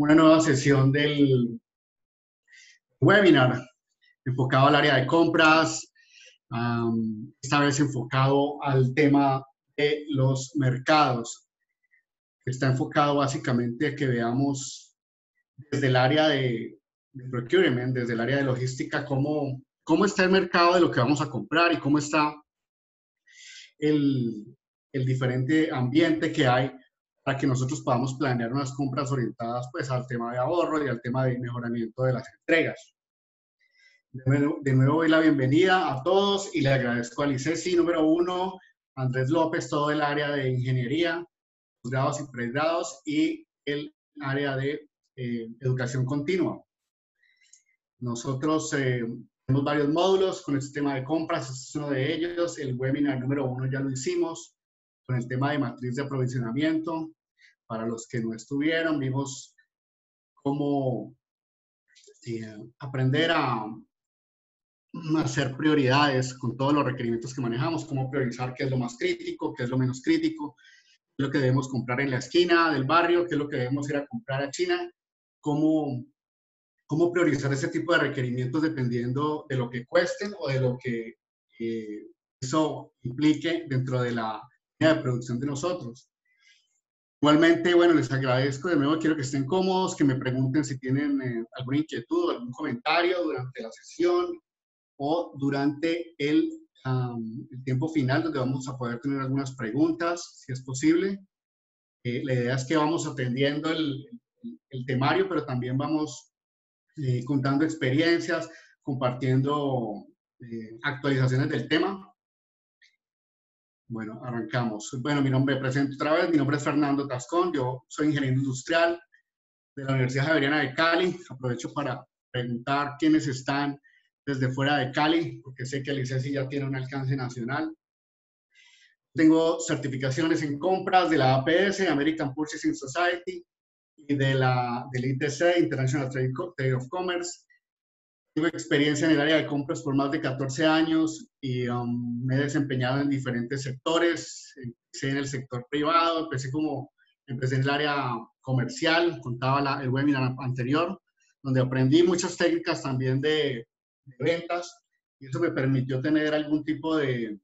una nueva sesión del webinar enfocado al área de compras, esta vez enfocado al tema de los mercados. Está enfocado básicamente a que veamos desde el área de, procurement, desde el área de logística, cómo, cómo está el mercado de lo que vamos a comprar y cómo está el, el diferente ambiente que hay para que nosotros podamos planear unas compras orientadas pues al tema de ahorro y al tema de mejoramiento de las entregas. De nuevo, de nuevo doy la bienvenida a todos y le agradezco al ICESI número uno, Andrés López, todo el área de ingeniería, grados y pregrados y el área de eh, educación continua. Nosotros eh, tenemos varios módulos con el sistema de compras, este es uno de ellos. El webinar número uno ya lo hicimos con el tema de matriz de aprovisionamiento. Para los que no estuvieron, vimos cómo eh, aprender a hacer prioridades con todos los requerimientos que manejamos, cómo priorizar qué es lo más crítico, qué es lo menos crítico, qué es lo que debemos comprar en la esquina del barrio, qué es lo que debemos ir a comprar a China, cómo, cómo priorizar ese tipo de requerimientos dependiendo de lo que cuesten o de lo que eh, eso implique dentro de la de producción de nosotros. Igualmente, bueno, les agradezco de nuevo, quiero que estén cómodos, que me pregunten si tienen eh, alguna inquietud, algún comentario durante la sesión o durante el, el, tiempo final, donde vamos a poder tener algunas preguntas, si es posible. Eh, la idea es que vamos atendiendo el, el temario, pero también vamos eh, contando experiencias, compartiendo actualizaciones del tema bueno, arrancamos. Bueno, mi nombre, presento otra vez, mi nombre es Fernando Tascón, yo soy ingeniero industrial de la Universidad Javeriana de Cali. Aprovecho para preguntar quiénes están desde fuera de Cali, porque sé que el ICESI ya tiene un alcance nacional. Tengo certificaciones en compras de la APS, American Purchasing Society, y de la, del ITC, International Trade of Commerce, tengo experiencia en el área de compras por más de 14 años y um, me he desempeñado en diferentes sectores. Empecé en el sector privado, empecé como, empecé en el área comercial, contaba la, el webinar anterior, donde aprendí muchas técnicas también de, ventas y eso me permitió tener algún tipo de,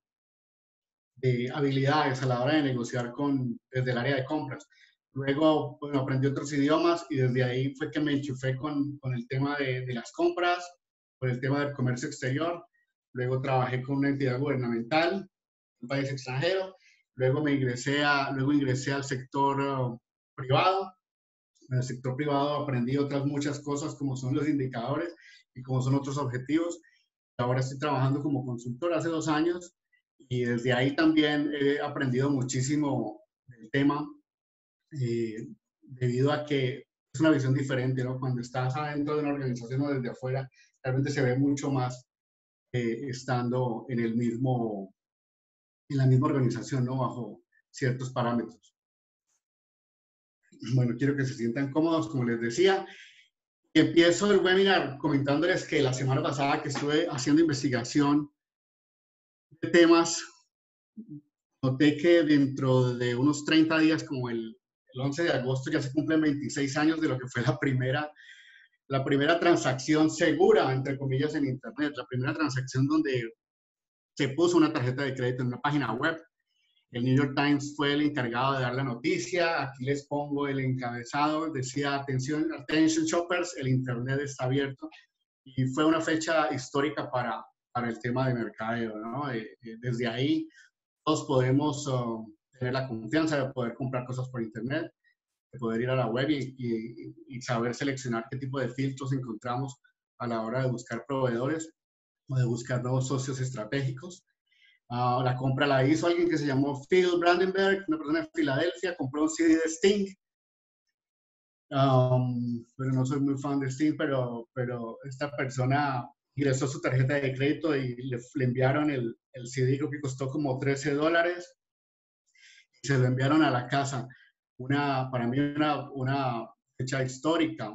de habilidades a la hora de negociar con, desde el área de compras. Luego, bueno, aprendí otros idiomas y desde ahí fue que me enchufé con, con el tema de, de, las compras, con el tema del comercio exterior. Luego trabajé con una entidad gubernamental, un país extranjero. Luego me ingresé, a, luego ingresé al sector uh, privado. En el sector privado aprendí otras muchas cosas como son los indicadores y como son otros objetivos. Ahora estoy trabajando como consultor hace dos años y desde ahí también he aprendido muchísimo del tema eh, debido a que es una visión diferente, ¿no? Cuando estás adentro de una organización o desde afuera, realmente se ve mucho más eh, estando en el mismo, en la misma organización, ¿no? Bajo ciertos parámetros. Bueno, quiero que se sientan cómodos, como les decía. Empiezo el webinar comentándoles que la semana pasada que estuve haciendo investigación de temas, noté que dentro de unos 30 días, como el el 11 de agosto ya se cumplen 26 años de lo que fue la primera, la primera transacción segura, entre comillas, en Internet, la primera transacción donde se puso una tarjeta de crédito en una página web. El New York Times fue el encargado de dar la noticia. Aquí les pongo el encabezado. Decía, atención, attention shoppers, el Internet está abierto. Y fue una fecha histórica para, para el tema de mercadeo. ¿no? Eh, eh, desde ahí todos podemos um, tener la confianza de poder comprar cosas por internet, poder ir a la web y, y, saber seleccionar qué tipo de filtros encontramos a la hora de buscar proveedores o de buscar nuevos socios estratégicos. Uh, la compra la hizo alguien que se llamó Phil Brandenberg, una persona de Filadelfia, compró un CD de Sting. Um, pero no soy muy fan de Sting, pero, pero esta persona ingresó su tarjeta de crédito y le, le enviaron el, el CD, creo que costó como 13 dólares se lo enviaron a la casa. Una, para mí una, una fecha histórica.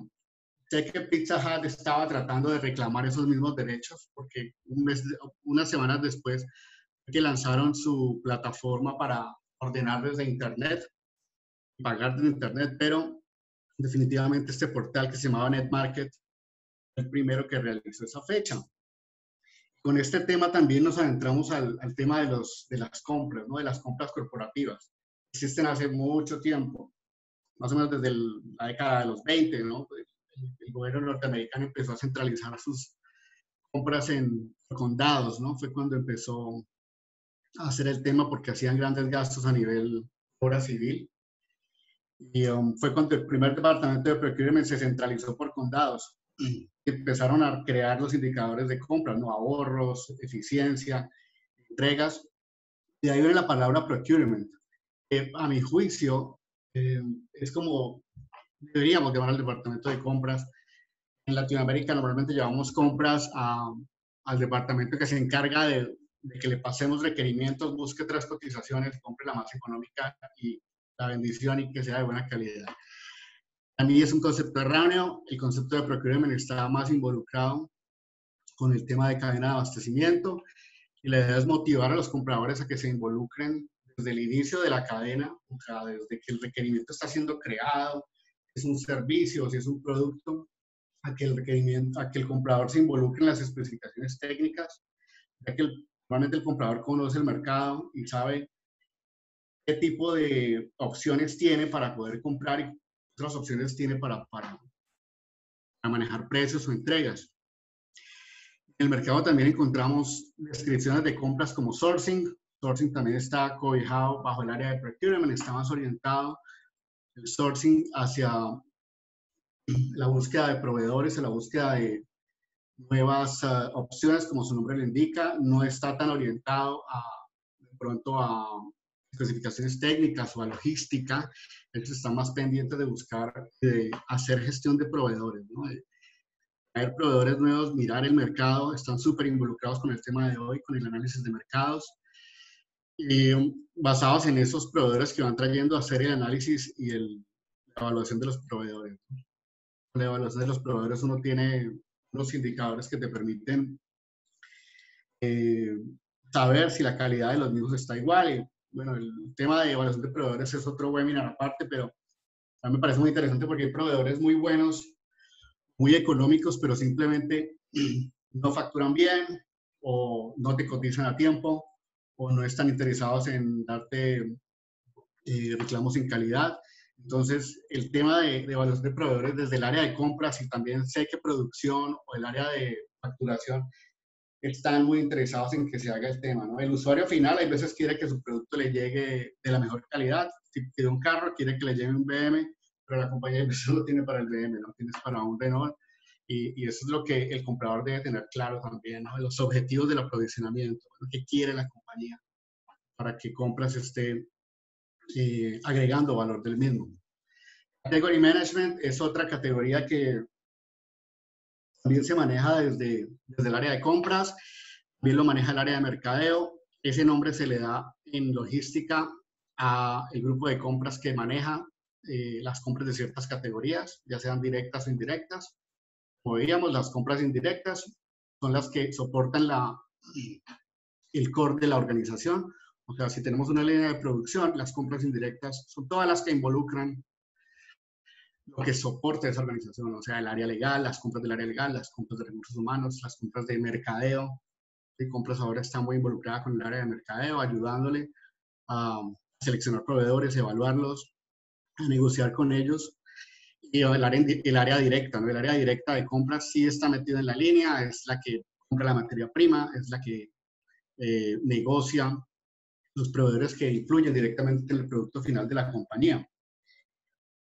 Sé que Pizza Hut estaba tratando de reclamar esos mismos derechos porque un mes, unas semanas después que lanzaron su plataforma para ordenar desde Internet, pagar desde Internet, pero definitivamente este portal que se llamaba NetMarket, el primero que realizó esa fecha. Con este tema también nos adentramos al, al tema de, los, de las compras, ¿no? de las compras corporativas. Existen hace mucho tiempo, más o menos desde la década de los 20, ¿no? El, el, gobierno norteamericano empezó a centralizar sus compras en condados, ¿no? Fue cuando empezó a hacer el tema porque hacían grandes gastos a nivel obra civil. Y um, fue cuando el primer departamento de procurement se centralizó por condados. Y empezaron a crear los indicadores de compras, ¿no? ahorros, eficiencia, entregas. Y ahí viene la palabra procurement. A mi juicio, eh, es como deberíamos llamar al departamento de compras. En Latinoamérica normalmente llevamos compras a, al departamento que se encarga de, de, que le pasemos requerimientos, busque tres cotizaciones, compre la más económica y la bendición y que sea de buena calidad. A mí es un concepto erróneo, el concepto de procurement está más involucrado con el tema de cadena de abastecimiento y la idea es motivar a los compradores a que se involucren desde el inicio de la cadena, o sea, desde que el requerimiento está siendo creado, es un servicio, si es un producto, a que el requerimiento, a que el comprador se involucre en las especificaciones técnicas, ya que el, normalmente el comprador conoce el mercado y sabe qué tipo de opciones tiene para poder comprar y otras opciones tiene para, para, para manejar precios o entregas. En el mercado también encontramos descripciones de compras como sourcing. Sourcing también está cobijado bajo el área de procurement, está más orientado el sourcing hacia la búsqueda de proveedores, la búsqueda de nuevas uh, opciones, como su nombre lo indica, no está tan orientado a, de pronto a especificaciones técnicas o a logística, ellos están más pendientes de buscar, de hacer gestión de proveedores, ¿no? de traer proveedores nuevos, mirar el mercado, están súper involucrados con el tema de hoy, con el análisis de mercados, y basados en esos proveedores que van trayendo a hacer el análisis y el, la evaluación de los proveedores. La evaluación de los proveedores uno tiene unos indicadores que te permiten eh, saber si la calidad de los mismos está igual. Y, bueno, el tema de evaluación de proveedores es otro webinar aparte, pero a mí me parece muy interesante porque hay proveedores muy buenos, muy económicos, pero simplemente no facturan bien o no te cotizan a tiempo o no están interesados en darte eh, reclamos en calidad. Entonces, el tema de, de, evaluación de proveedores desde el área de compras y también sé que producción o el área de facturación están muy interesados en que se haga el tema. El usuario final a veces quiere que su producto le llegue de la mejor calidad. Si quiere un carro, quiere que le lleve un BM, pero la compañía a veces no tiene para el BM, no tienes para un Renault. Y, y, eso es lo que el comprador debe tener claro también, ¿no? Los objetivos del aprovisionamiento, lo que quiere la compañía para que compras esté eh, agregando valor del mismo. Category Management es otra categoría que también se maneja desde, desde el área de compras, también lo maneja el área de mercadeo. Ese nombre se le da en logística a el grupo de compras que maneja eh, las compras de ciertas categorías, ya sean directas o indirectas. Como veíamos, las compras indirectas son las que soportan la, el core de la organización. O sea, si tenemos una línea de producción, las compras indirectas son todas las que involucran lo que soporta esa organización, o sea, el área legal, las compras del área legal, las compras de recursos humanos, las compras de mercadeo. Y compras ahora está muy involucrada con el área de mercadeo, ayudándole a seleccionar proveedores, evaluarlos, a negociar con ellos. Y el área, el área directa, ¿no? El área directa de compras sí está metida en la línea, es la que compra la materia prima, es la que eh, negocia los proveedores que influyen directamente en el producto final de la compañía.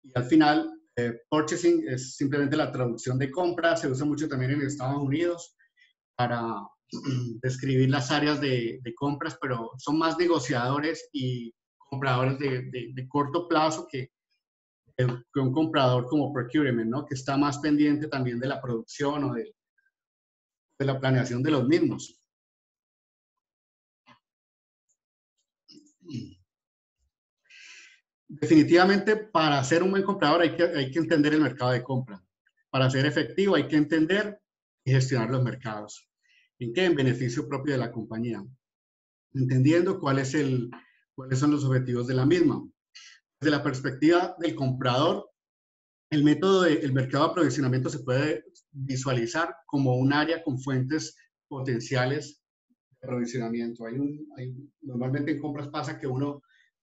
Y al final, eh, purchasing es simplemente la traducción de compra, se usa mucho también en Estados Unidos para describir las áreas de, de compras, pero son más negociadores y compradores de, de, de corto plazo que, que, un comprador como procurement, ¿no? que está más pendiente también de la producción o de, la planeación de los mismos. Definitivamente, para ser un buen comprador hay que, hay que entender el mercado de compra. Para ser efectivo hay que entender y gestionar los mercados. ¿En qué? En beneficio propio de la compañía. Entendiendo cuáles son los objetivos de la misma. Desde la perspectiva del comprador, El método del mercado de aprovisionamiento se puede visualizar como un área con fuentes potenciales de aprovisionamiento. Hay un, normalmente en compras pasa que uno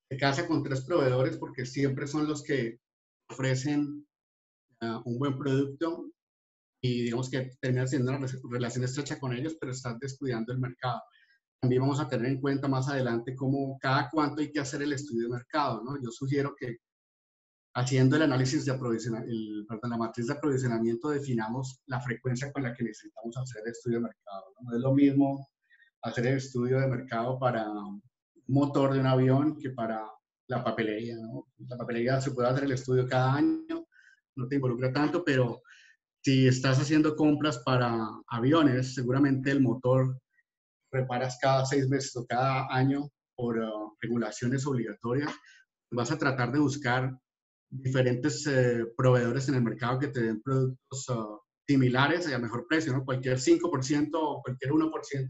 se casa con tres proveedores porque siempre son los que ofrecen ah, un buen producto y digamos que terminas teniendo una relación estrecha con ellos, pero estás descuidando el mercado. También vamos a tener en cuenta más adelante cómo cada cuánto hay que hacer el estudio de mercado. ¿no? Yo sugiero que haciendo el análisis de aprovisionamiento, perdón, la matriz de aprovisionamiento, definamos la frecuencia con la que necesitamos hacer el estudio de mercado. ¿no? es lo mismo hacer el estudio de mercado para un motor de un avión que para la papelería. ¿no? La papelería se puede hacer el estudio cada año, no te involucra tanto, pero si estás haciendo compras para aviones, seguramente el motor reparas cada seis meses o cada año por uh, regulaciones obligatorias. Vas a tratar de buscar diferentes eh, proveedores en el mercado que te den productos uh, similares y a mejor precio, ¿no? Cualquier 5% o cualquier 1%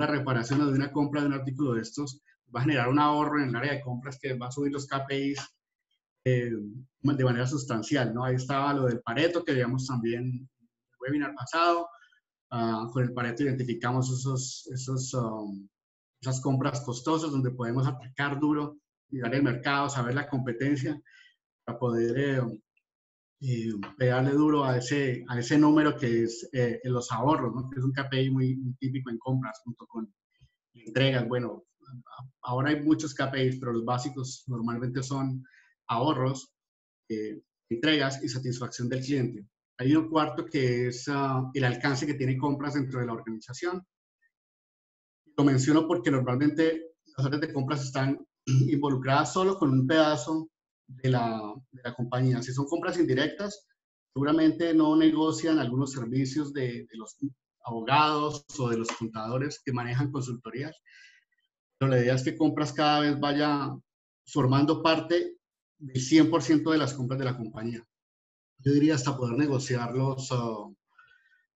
la reparación de una compra de un artículo de estos va a generar un ahorro en el área de compras que va a subir los KPIs eh, de manera sustancial, ¿no? Ahí estaba lo del Pareto que veíamos también en el webinar pasado. Uh, con el Pareto identificamos esos, esos, um, esas compras costosas donde podemos atacar duro, mirar el mercado, saber la competencia para poder eh, eh, pegarle duro a ese, a ese número que es eh, los ahorros, ¿no? que es un KPI muy, muy, típico en compras junto con entregas. Bueno, ahora hay muchos KPIs, pero los básicos normalmente son ahorros, eh, entregas y satisfacción del cliente. Hay un cuarto que es ah, el alcance que tiene compras dentro de la organización. Lo menciono porque normalmente las áreas de compras están involucradas solo con un pedazo de la, compañía. Si son compras indirectas, seguramente no negocian algunos servicios de, de, los abogados o de los contadores que manejan consultorías. Pero la idea es que compras cada vez vaya formando parte del 100% de las compras de la compañía. Yo diría hasta poder negociar los, uh,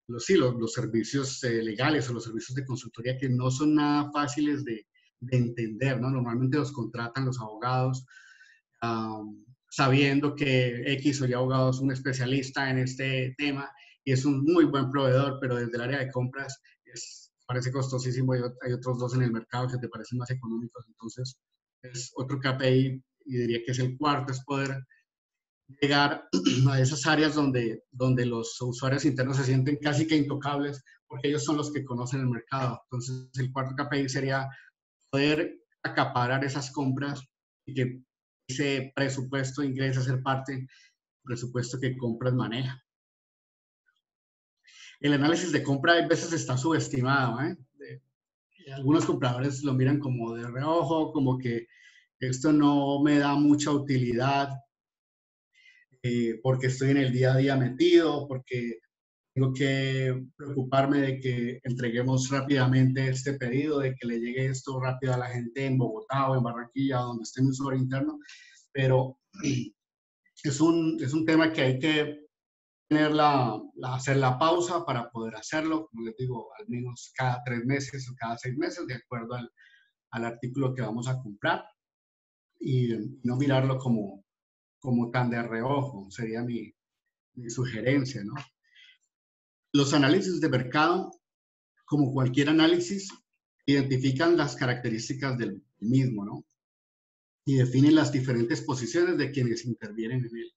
los, sí, los, servicios eh, legales o los servicios de consultoría que no son nada fáciles de, de entender, ¿no? Normalmente los contratan los abogados um, sabiendo que X o Y abogado es un especialista en este tema y es un muy buen proveedor, pero desde el área de compras es, parece costosísimo y hay otros dos en el mercado que te parecen más económicos, entonces es otro KPI y diría que es el cuarto, es poder llegar a esas áreas donde, donde los usuarios internos se sienten casi que intocables, porque ellos son los que conocen el mercado. Entonces, el cuarto KPI sería poder acaparar esas compras y que ese presupuesto ingrese a ser parte del presupuesto que compras maneja. El análisis de compra a veces está subestimado. ¿eh? algunos compradores lo miran como de reojo, como que esto no me da mucha utilidad eh, porque estoy en el día a día metido, porque tengo que preocuparme de que entreguemos rápidamente este pedido, de que le llegue esto rápido a la gente en Bogotá o en Barranquilla, donde esté mi usuario interno, pero es un, es un tema que hay que tener la, hacer la pausa para poder hacerlo, como les digo, al menos cada tres meses o cada seis meses, de acuerdo al, al artículo que vamos a comprar y no mirarlo como, como tan de reojo, sería mi, mi sugerencia, ¿no? Los análisis de mercado, como cualquier análisis, identifican las características del mismo, ¿no? Y definen las diferentes posiciones de quienes intervienen en él.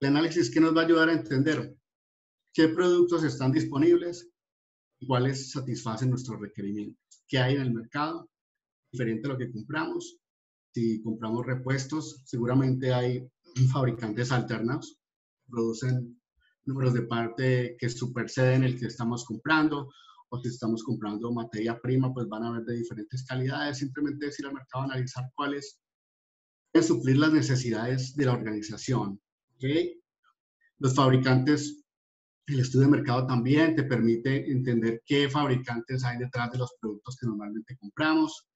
El análisis que nos va a ayudar a entender qué productos están disponibles y cuáles satisfacen nuestros requerimientos, qué hay en el mercado diferente a lo que compramos. Si compramos repuestos, seguramente hay fabricantes alternos, producen números de parte que superceden el que estamos comprando, o si estamos comprando materia prima, pues van a haber de diferentes calidades. Simplemente es ir al mercado a analizar cuáles pueden suplir las necesidades de la organización. ¿okay? Los fabricantes, el estudio de mercado también te permite entender qué fabricantes hay detrás de los productos que normalmente compramos.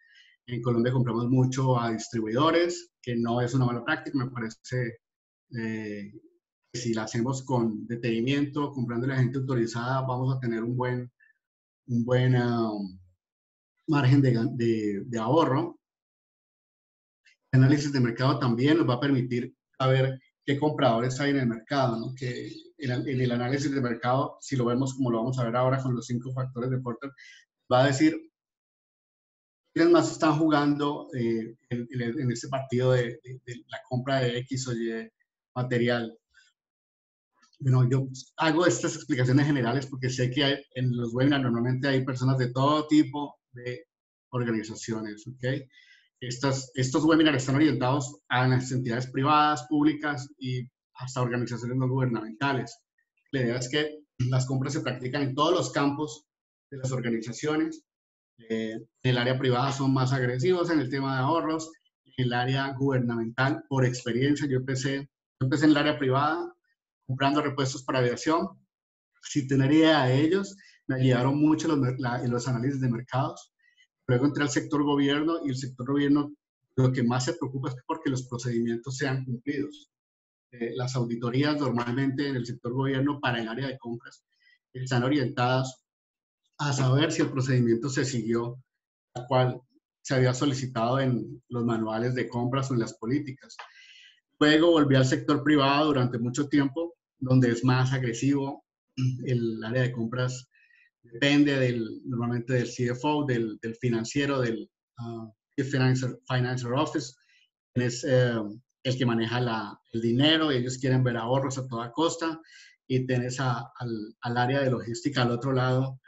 En Colombia compramos mucho a distribuidores, que no es una mala práctica, me parece eh, si la hacemos con detenimiento, comprando a la gente autorizada, vamos a tener un buen, un buen um, margen de, de, ahorro. El análisis de mercado también nos va a permitir saber qué compradores hay en el mercado, que en, el análisis de mercado, si lo vemos como lo vamos a ver ahora con los cinco factores de Porter, va a decir quiénes más están jugando eh, en, este partido de, la compra de X o Y material. Bueno, yo hago estas explicaciones generales porque sé que en los webinars normalmente hay personas de todo tipo de organizaciones, ¿ok? Estas, estos webinars están orientados a las entidades privadas, públicas y hasta organizaciones no gubernamentales. La idea es que las compras se practican en todos los campos de las organizaciones. Eh, el área privada son más agresivos en el tema de ahorros. El área gubernamental, por experiencia, yo empecé, yo empecé en el área privada comprando repuestos para aviación. Sin tener idea de ellos, me ayudaron mucho los, los análisis de mercados. Luego entré al sector gobierno y el sector gobierno lo que más se preocupa es porque los procedimientos sean cumplidos. Eh, las auditorías normalmente en el sector gobierno para el área de compras están orientadas a saber si el procedimiento se siguió tal cual se había solicitado en los manuales de compras o en las políticas. Luego volví al sector privado durante mucho tiempo, donde es más agresivo. El área de compras depende del, normalmente del CFO, del, del financiero, del uh, Financial, Office. Es eh, el que maneja la, el dinero, ellos quieren ver ahorros a toda costa y tienes al, al, área de logística al otro lado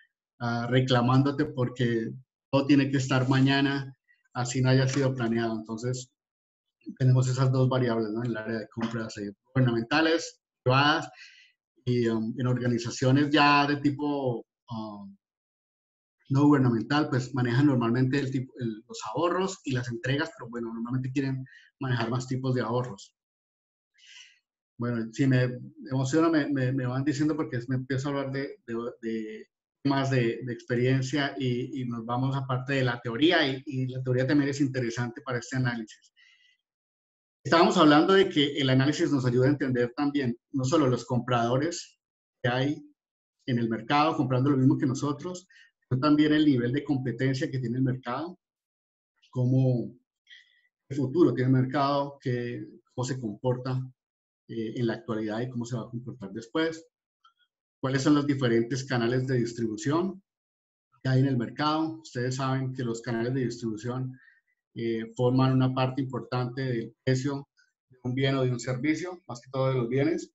uh, reclamándote porque todo tiene que estar mañana, así no haya sido planeado. Entonces, tenemos esas dos variables en el área de compras eh, gubernamentales, privadas y um, en organizaciones ya de tipo um, no gubernamental, pues manejan normalmente el tipo, los ahorros y las entregas, pero bueno, normalmente quieren manejar más tipos de ahorros. Bueno, si me emociona, me, me, van diciendo porque me empiezo a hablar de, de, más de, experiencia y, y, nos vamos a parte de la teoría y, y la teoría también es interesante para este análisis. Estábamos hablando de que el análisis nos ayuda a entender también no solo los compradores que hay en el mercado comprando lo mismo que nosotros, sino también el nivel de competencia que tiene el mercado, cómo el futuro tiene el mercado, que, cómo se comporta eh, en la actualidad y cómo se va a comportar después, cuáles son los diferentes canales de distribución que hay en el mercado. Ustedes saben que los canales de distribución eh, forman una parte importante del precio de un bien o de un servicio, más que todo de los bienes.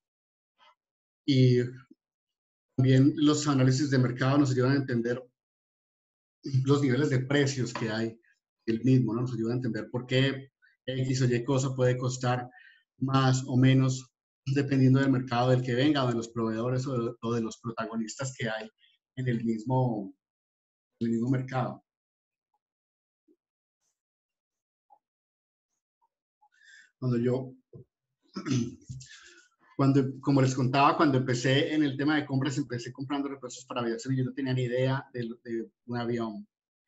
Y también los análisis de mercado nos ayudan a entender los niveles de precios que hay el mismo, ¿no? nos ayudan a entender por qué X o Y cosa puede costar más o menos dependiendo del mercado del que venga, o de los proveedores o de, los protagonistas que hay en el mismo, en el mismo mercado. cuando yo, cuando, como les contaba, cuando empecé en el tema de compras, empecé comprando repuestos para aviación y yo no tenía ni idea de, de un avión.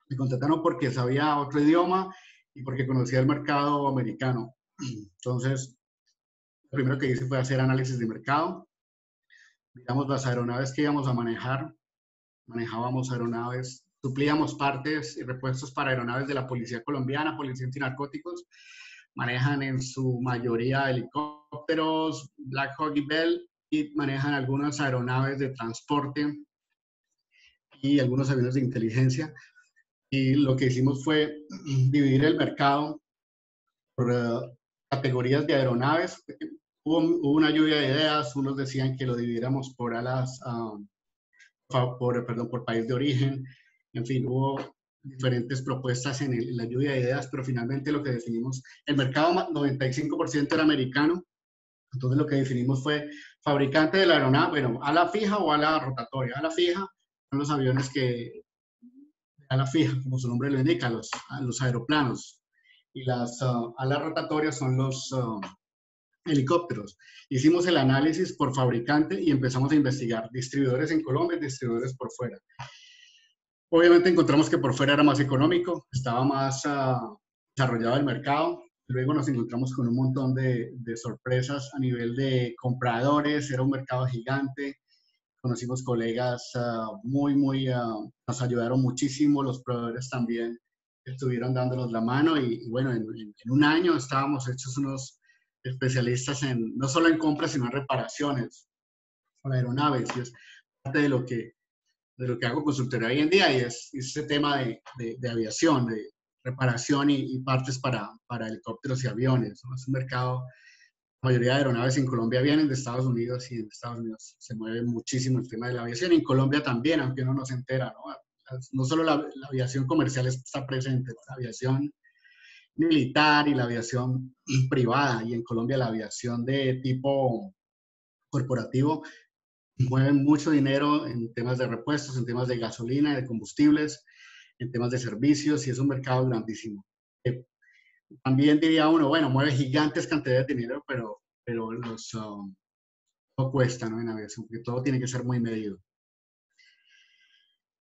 Me contrataron porque sabía otro idioma y porque conocía el mercado americano. Entonces, lo primero que hice fue hacer análisis de mercado. Miramos las aeronaves que íbamos a manejar. Manejábamos aeronaves, suplíamos partes y repuestos para aeronaves de la Policía Colombiana, Policía Antinarcóticos, manejan en su mayoría helicópteros, Black Hawk y Bell, y manejan algunas aeronaves de transporte y algunos aviones de inteligencia. Y lo que hicimos fue dividir el mercado por uh, categorías de aeronaves. Hubo, una lluvia de ideas, unos decían que lo dividiéramos por alas, um, por, perdón, por país de origen, en fin, hubo diferentes propuestas en, la lluvia de ideas, pero finalmente lo que definimos, el mercado 95% era americano, entonces lo que definimos fue fabricante de la aeronave, bueno, a la fija o a la rotatoria. A la fija son los aviones que, a la fija, como su nombre lo indica, los, los aeroplanos. Y las uh, a la rotatoria son los uh, helicópteros. Hicimos el análisis por fabricante y empezamos a investigar distribuidores en Colombia y distribuidores por fuera. Obviamente encontramos que por fuera era más económico, estaba más uh, desarrollado el mercado. Luego nos encontramos con un montón de, sorpresas a nivel de compradores, era un mercado gigante. Conocimos colegas muy, muy, nos ayudaron muchísimo, los proveedores también estuvieron dándonos la mano y, y bueno, en, en, un año estábamos hechos unos especialistas en, no solo en compras, sino en reparaciones con aeronaves. Y es parte de lo que, de lo que hago consultoría hoy en día y es, ese tema de, de, aviación, de reparación y, partes para, para, helicópteros y aviones. Es un mercado, la mayoría de aeronaves en Colombia vienen de Estados Unidos y en Estados Unidos se mueve muchísimo el tema de la aviación. Y en Colombia también, aunque uno no se entera, ¿no? No solo la, aviación comercial está presente, la aviación militar y la aviación privada, y en Colombia la aviación de tipo corporativo mueven mucho dinero en temas de repuestos, en temas de gasolina, de combustibles, en temas de servicios, y es un mercado grandísimo. Eh, también diría uno, bueno, mueve gigantes cantidades de dinero, pero, pero los, um, no cuesta en aviación, porque todo tiene que ser muy medido.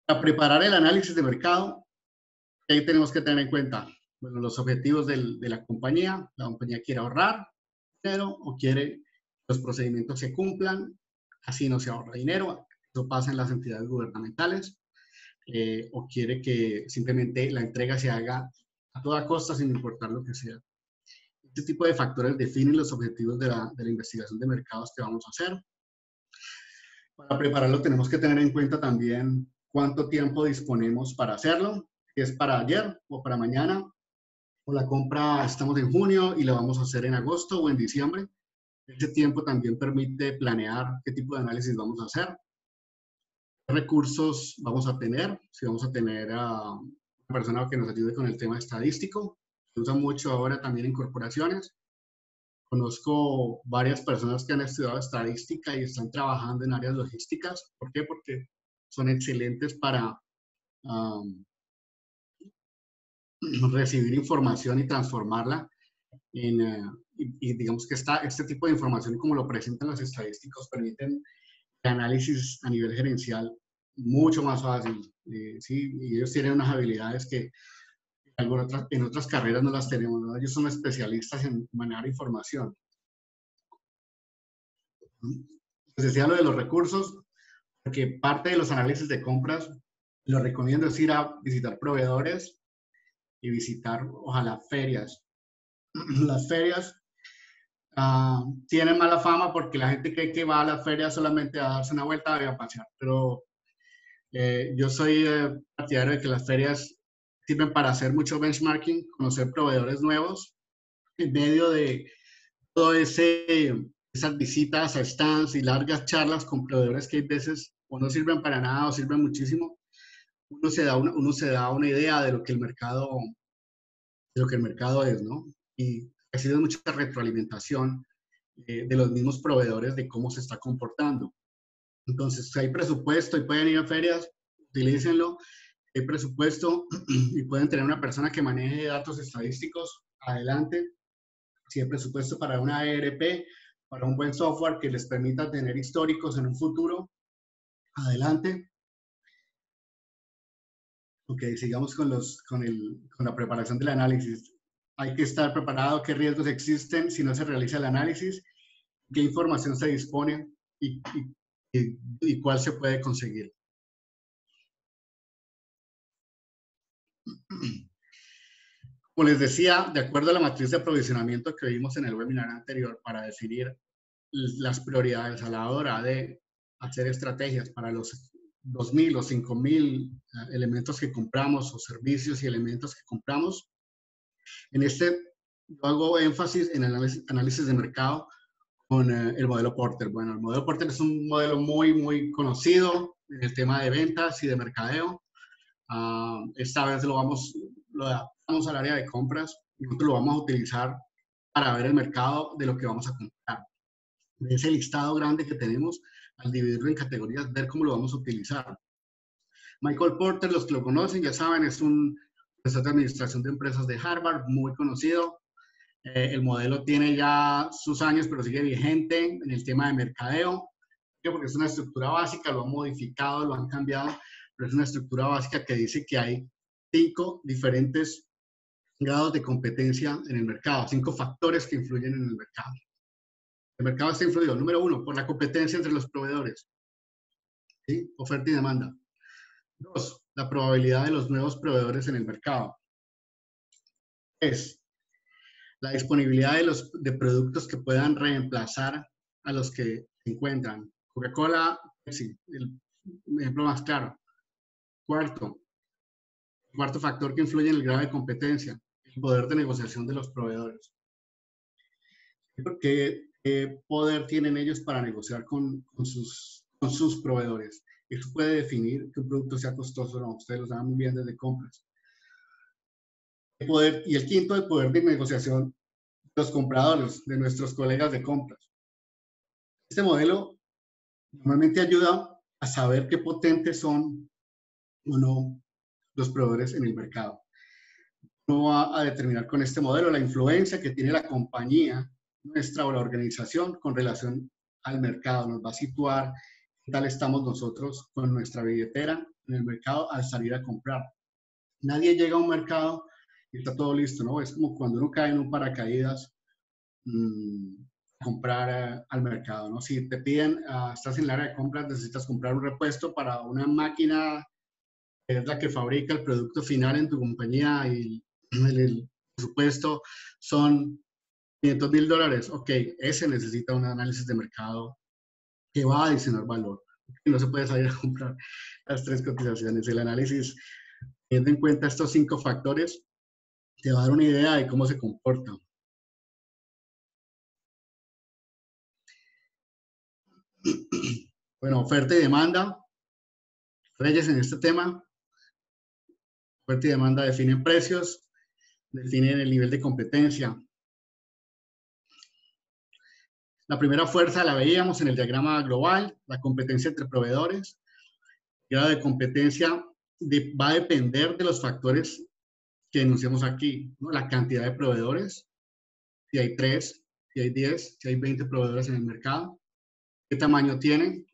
Para preparar el análisis de mercado, ¿qué tenemos que tener en cuenta? Bueno, los objetivos del, de la compañía. La compañía quiere ahorrar dinero o quiere que los procedimientos se cumplan así no se ahorra dinero, eso pasa en las entidades gubernamentales, eh, o quiere que simplemente la entrega se haga a toda costa sin importar lo que sea. Este tipo de factores definen los objetivos de la, de la investigación de mercados que vamos a hacer. Para prepararlo tenemos que tener en cuenta también cuánto tiempo disponemos para hacerlo, es para ayer o para mañana, o la compra estamos en junio y la vamos a hacer en agosto o en diciembre. Ese tiempo también permite planear qué tipo de análisis vamos a hacer, qué recursos vamos a tener, si vamos a tener a una persona que nos ayude con el tema estadístico. Se usa mucho ahora también en corporaciones. Conozco varias personas que han estudiado estadística y están trabajando en áreas logísticas. ¿Por qué? Porque son excelentes para recibir información y transformarla en, eh, y, digamos que esta, este tipo de información, como lo presentan los estadísticos, permiten el análisis a nivel gerencial mucho más fácil. Eh, ¿sí? Y ellos tienen unas habilidades que en otras, carreras no las tenemos. Ellos son especialistas en manejar información. Les decía lo de los recursos, porque parte de los análisis de compras, lo recomiendo es ir a visitar proveedores y visitar, ojalá, ferias. Las ferias Ah, tiene mala fama porque la gente cree que va a la feria solamente a darse una vuelta y a pasear, pero eh, yo soy eh, partidario de que las ferias sirven para hacer mucho benchmarking, conocer proveedores nuevos, en medio de todo ese esas visitas a stands y largas charlas con proveedores que hay veces o no sirven para nada o sirven muchísimo, uno se da una, uno se da una idea de lo que el mercado de lo que el mercado es, ¿no? Y ha mucha retroalimentación eh, de los mismos proveedores de cómo se está comportando. Entonces, si hay presupuesto y pueden ir a ferias, utilícenlo. Hay presupuesto y pueden tener una persona que maneje datos estadísticos, adelante. Si hay presupuesto para una ERP, para un buen software que les permita tener históricos en un futuro, adelante. Ok, sigamos con, los, con, el, con la preparación del análisis hay que estar preparado, qué riesgos existen si no se realiza el análisis, qué información se dispone y, y, cuál se puede conseguir. Como les decía, de acuerdo a la matriz de aprovisionamiento que vimos en el webinar anterior para definir las prioridades a la hora de hacer estrategias para los 2.000 o 5.000 eh, elementos que compramos o servicios y elementos que compramos, en este, yo hago énfasis en análisis, análisis de mercado con eh, el modelo Porter. Bueno, el modelo Porter es un modelo muy, muy conocido en el tema de ventas y de mercadeo. Ah, esta vez lo vamos, lo adaptamos al área de compras nosotros lo vamos a utilizar para ver el mercado de lo que vamos a comprar. De ese listado grande que tenemos, al dividirlo en categorías, ver cómo lo vamos a utilizar. Michael Porter, los que lo conocen ya saben, es un profesor de administración de empresas de Harvard, muy conocido. Eh, el modelo tiene ya sus años, pero sigue vigente en el tema de mercadeo, porque es una estructura básica, lo han modificado, lo han cambiado, pero es una estructura básica que dice que hay cinco diferentes grados de competencia en el mercado, cinco factores que influyen en el mercado. El mercado está influido, número uno, por la competencia entre los proveedores, ¿sí? oferta y demanda. Dos, la probabilidad de los nuevos proveedores en el mercado. Es la disponibilidad de, los, de productos que puedan reemplazar a los que se encuentran. Coca-Cola, Pepsi, el ejemplo más claro. Cuarto, cuarto factor que influye en el grado de competencia, el poder de negociación de los proveedores. ¿Qué, poder tienen ellos para negociar con, sus, con sus proveedores? Eso puede definir que un producto sea costoso o no. Ustedes lo saben muy bien desde compras. El poder, y el quinto, el poder de negociación de los compradores, de nuestros colegas de compras. Este modelo normalmente ayuda a saber qué potentes son o no los proveedores en el mercado. No va a determinar con este modelo la influencia que tiene la compañía nuestra organización con relación al mercado. Nos va a situar qué tal estamos nosotros con nuestra billetera en el mercado al salir a comprar. Nadie llega a un mercado y está todo listo, ¿no? Es como cuando uno cae en un paracaídas a comprar eh, al mercado, ¿no? Si te piden, ah, estás en el área de compras, necesitas comprar un repuesto para una máquina que es la que fabrica el producto final en tu compañía y el, el presupuesto son 500 mil dólares, ok, ese necesita un análisis de mercado que va a adicionar valor. No se puede salir a comprar las tres cotizaciones. El análisis, teniendo en cuenta estos cinco factores, te va a dar una idea de cómo se comporta. Bueno, oferta y demanda. Reyes en este tema. Oferta y demanda definen precios, definen el nivel de competencia, la primera fuerza la veíamos en el diagrama global, la competencia entre proveedores. El grado de competencia va a depender de los factores que enunciamos aquí, la cantidad de proveedores, si hay tres, si hay diez, si hay 20 proveedores en el mercado, qué tamaño tienen,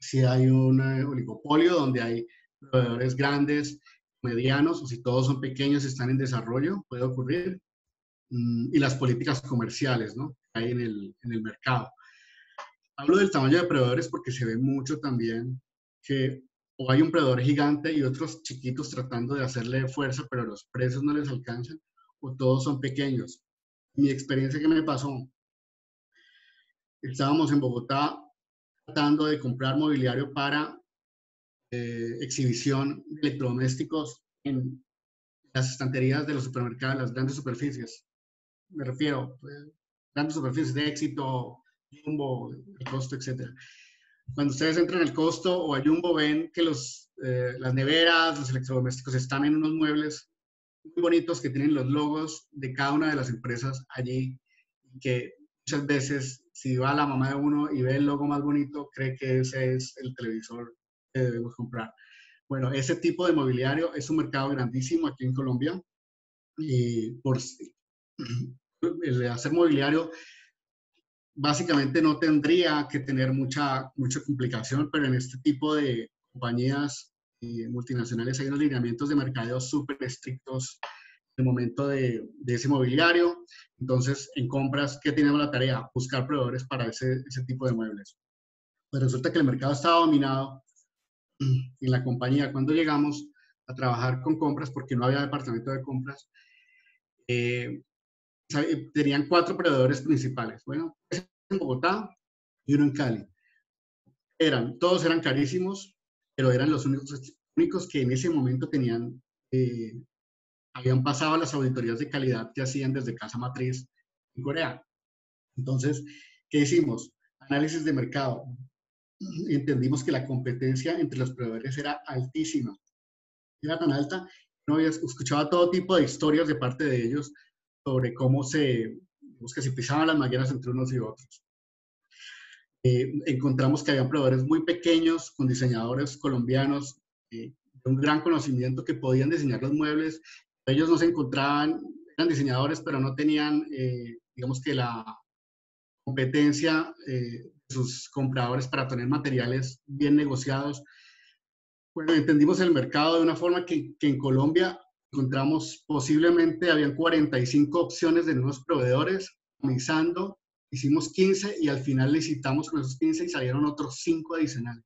si hay un eh, oligopolio donde hay proveedores grandes, medianos, o si todos son pequeños y están en desarrollo, puede ocurrir, mm, y las políticas comerciales, ¿no? Hay en el, en el mercado. Hablo del tamaño de proveedores porque se ve mucho también que o hay un proveedor gigante y otros chiquitos tratando de hacerle fuerza, pero los precios no les alcanzan, o todos son pequeños. Mi experiencia que me pasó, estábamos en Bogotá tratando de comprar mobiliario para eh, exhibición de electrodomésticos en las estanterías de los supermercados, las grandes superficies. Me refiero, pues, grandes superficies de éxito, Jumbo, el costo, etc. Cuando ustedes entran al costo o a Jumbo ven que los, eh, las neveras, los electrodomésticos están en unos muebles muy bonitos que tienen los logos de cada una de las empresas allí, que muchas veces si va la mamá de uno y ve el logo más bonito, cree que ese es el televisor que debemos comprar. Bueno, ese tipo de mobiliario es un mercado grandísimo aquí en Colombia y por, el hacer mobiliario básicamente no tendría que tener mucha, mucha complicación, pero en este tipo de compañías eh, multinacionales hay unos lineamientos de mercadeo súper estrictos en el momento de, de, ese mobiliario. Entonces, en compras, ¿qué tenemos la tarea? Buscar proveedores para ese, ese tipo de muebles. Pues resulta que el mercado estaba dominado en la compañía. Cuando llegamos a trabajar con compras, porque no había departamento de compras, eh, tenían cuatro proveedores principales. Bueno, en Bogotá y uno en Cali. Eran, todos eran carísimos, pero eran los únicos, únicos que en ese momento tenían, eh, habían pasado las auditorías de calidad que hacían desde Casa Matriz en Corea. Entonces, ¿qué hicimos? Análisis de mercado. Entendimos que la competencia entre los proveedores era altísima. Era tan alta, no había escuchado todo tipo de historias de parte de ellos sobre cómo se, que se pisaban las mangueras entre unos y otros. Eh, encontramos que había proveedores muy pequeños con diseñadores colombianos eh, de un gran conocimiento que podían diseñar los muebles. Ellos no se encontraban, eran diseñadores, pero no tenían, eh, digamos que la competencia de sus compradores para tener materiales bien negociados. Bueno, entendimos el mercado de una forma que, que en Colombia encontramos posiblemente, habían 45 opciones de nuevos proveedores, comenzando, hicimos 15 y al final licitamos con esos 15 y salieron otros 5 adicionales.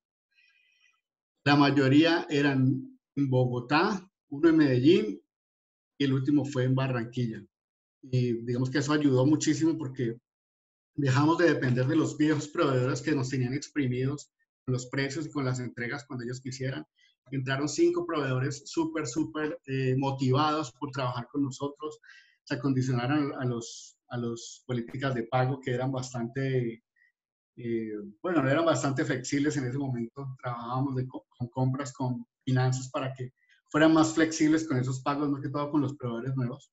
La mayoría eran en Bogotá, uno en Medellín y el último fue en Barranquilla. y digamos que eso ayudó muchísimo porque dejamos de depender de los viejos proveedores que nos tenían exprimidos con los precios y con las entregas cuando ellos quisieran. Entraron cinco proveedores súper, súper eh, motivados por trabajar con nosotros. Se acondicionaron a los, a los políticas de pago que eran bastante, eh, bueno, eran bastante flexibles en ese momento. Trabajábamos con compras, con finanzas para que fueran más flexibles con esos pagos, más que todo con los proveedores nuevos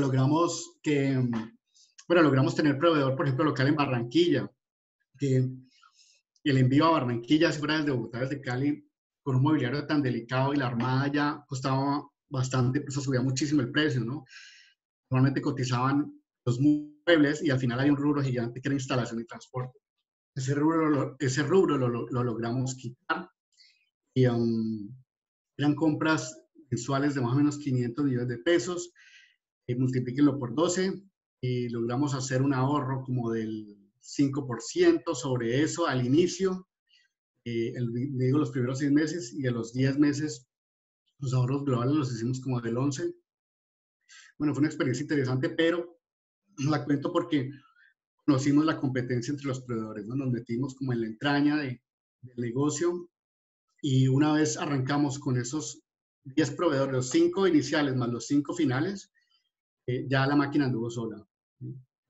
logramos que, bueno, logramos tener proveedor, por ejemplo, local en Barranquilla, que el envío a Barranquilla, si fuera desde Bogotá, desde Cali, con un mobiliario tan delicado y la armada ya costaba bastante, pues subía muchísimo el precio, ¿no? Normalmente cotizaban los muebles y al final hay un rubro gigante que era instalación y transporte. Ese rubro, ese rubro lo, lo, logramos quitar y um, eran compras mensuales de más o menos 500 millones de pesos eh, multiplíquenlo por 12 y logramos hacer un ahorro como del 5% sobre eso al inicio, eh, digo los primeros 6 meses y a los 10 meses los ahorros globales los hicimos como del 11. Bueno, fue una experiencia interesante, pero la cuento porque conocimos la competencia entre los proveedores, ¿no? nos metimos como en la entraña de, del negocio y una vez arrancamos con esos 10 proveedores, los 5 iniciales más los 5 finales, eh, ya la máquina anduvo sola.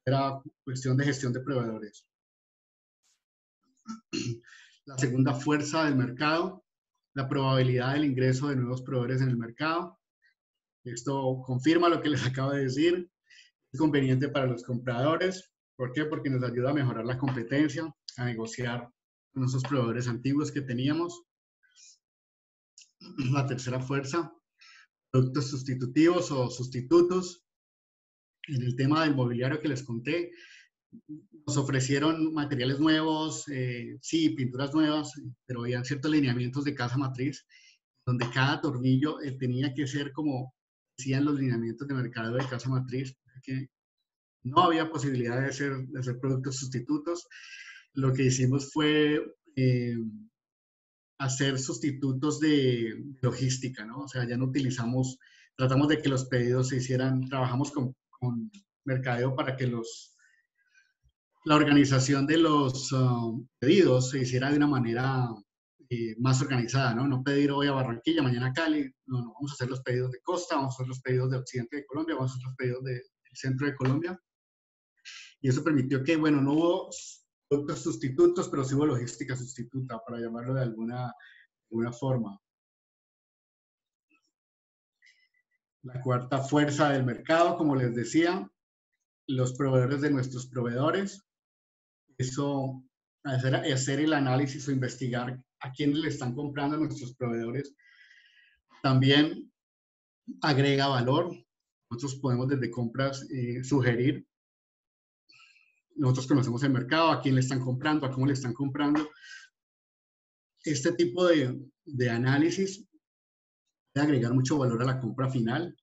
Era cuestión de gestión de proveedores. La segunda fuerza del mercado, la probabilidad del ingreso de nuevos proveedores en el mercado. Esto confirma lo que les acabo de decir. Es conveniente para los compradores. ¿Por qué? Porque nos ayuda a mejorar la competencia, a negociar con esos proveedores antiguos que teníamos. La tercera fuerza, productos sustitutivos o sustitutos en el tema del mobiliario que les conté, nos ofrecieron materiales nuevos, eh, sí, pinturas nuevas, pero había ciertos lineamientos de casa matriz, donde cada tornillo eh, tenía que ser como decían los lineamientos de mercado de casa matriz, que no había posibilidad de hacer, de hacer productos sustitutos. Lo que hicimos fue eh, hacer sustitutos de logística, ¿no? O sea, ya no utilizamos, tratamos de que los pedidos se hicieran, trabajamos con con mercadeo para que los, la organización de los um, pedidos se hiciera de una manera eh, más organizada, ¿no? No pedir hoy a Barranquilla, mañana a Cali, no, no, vamos a hacer los pedidos de costa, vamos a hacer los pedidos de occidente de Colombia, vamos a hacer los pedidos del centro de Colombia. Y eso permitió que, bueno, no hubo productos sustitutos, pero sí hubo logística sustituta, para llamarlo de alguna, de alguna forma. La cuarta fuerza del mercado, como les decía, los proveedores de nuestros proveedores. Eso, hacer, el análisis o investigar a quiénes le están comprando a nuestros proveedores, también agrega valor. Nosotros podemos desde compras eh, sugerir. Nosotros conocemos el mercado, a quién le están comprando, a cómo le están comprando. Este tipo de, de análisis agregar mucho valor a la compra final.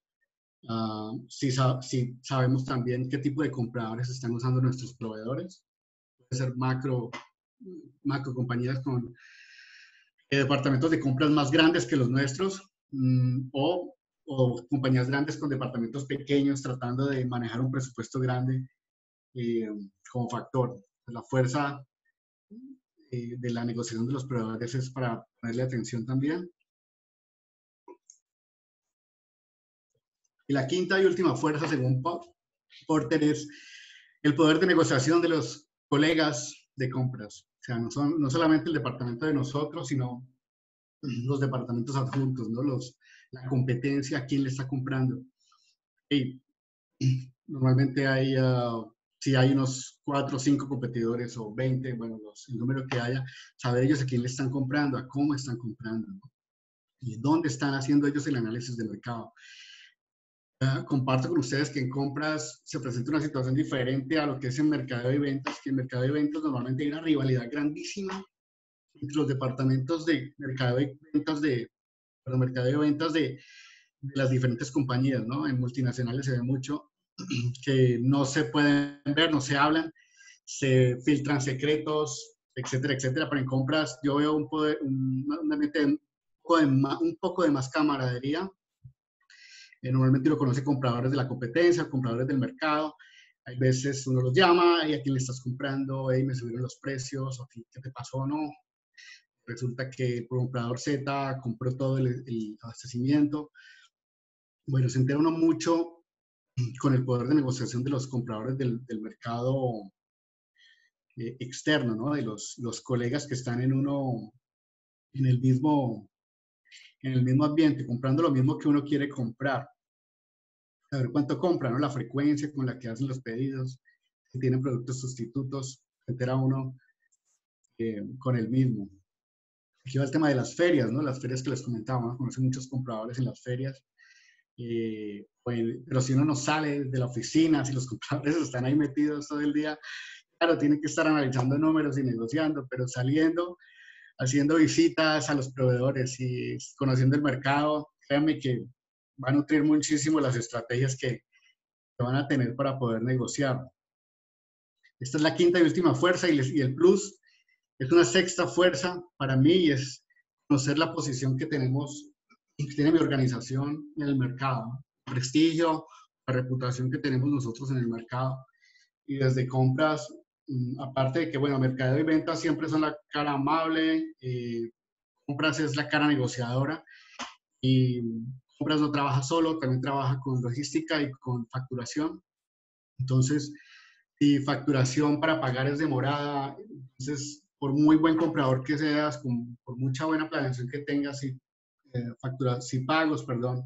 Uh, si, sabemos también qué tipo de compradores están usando nuestros proveedores. Puede ser macro, macro compañías con eh, departamentos de compras más grandes que los nuestros mm, o, o, compañías grandes con departamentos pequeños tratando de manejar un presupuesto grande eh, como factor. La fuerza eh, de la negociación de los proveedores es para ponerle atención también. Y la quinta y última fuerza, según Porter, es el poder de negociación de los colegas de compras. O sea, no, no solamente el departamento de nosotros, sino los departamentos adjuntos, ¿no? Los, la competencia, quién le está comprando. Y normalmente hay, uh, si hay unos cuatro o cinco competidores o 20, bueno, los, el número que haya, saber ellos a quién le están comprando, a cómo están comprando, y dónde están haciendo ellos el análisis del mercado. Ah, comparto con ustedes que en compras se presenta una situación diferente a lo que es en mercado de ventas, que en mercado de ventas normalmente hay una rivalidad grandísima entre los departamentos de mercado de ventas de, perdón, mercado de ventas de, de las diferentes compañías, ¿no? En multinacionales se ve mucho que no se pueden ver, no se hablan, se filtran secretos, etcétera, etcétera. Pero en compras yo veo un, poder, un, un, poco de, un poco de más camaradería Eh, normalmente uno conoce compradores de la competencia, compradores del mercado. Hay veces uno los llama a quién le estás comprando, y me subieron los precios, o qué te pasó o no. Resulta que el comprador Z compró todo el, abastecimiento. Bueno, se entera uno mucho con el poder de negociación de los compradores del, del mercado eh, externo, ¿no? De los, los, colegas que están en uno, en el mismo, en el mismo ambiente, comprando lo mismo que uno quiere comprar. A ver cuánto compran, ¿no? La frecuencia con la que hacen los pedidos, si tienen productos sustitutos, entera uno eh, con el mismo. Aquí va el tema de las ferias, ¿no? Las ferias que les comentaba, conocen muchos compradores en las ferias. Eh, pues, pero si uno no sale de la oficina, si los compradores están ahí metidos todo el día, claro, tiene que estar analizando números y negociando, pero saliendo, haciendo visitas a los proveedores y conociendo el mercado, créanme que va a nutrir muchísimo las estrategias que, van a tener para poder negociar. Esta es la quinta y última fuerza y, y el plus es una sexta fuerza para mí y es conocer la posición que tenemos, que tiene mi organización en el mercado, prestigio, la reputación que tenemos nosotros en el mercado. Y desde compras aparte de que, bueno, mercado y ventas siempre son la cara amable, eh, compras es la cara negociadora y compras no trabaja solo, también trabaja con logística y con facturación. Entonces, si facturación para pagar es demorada, entonces, por muy buen comprador que seas, con, por mucha buena planeación que tengas, si, eh, si pagos, perdón,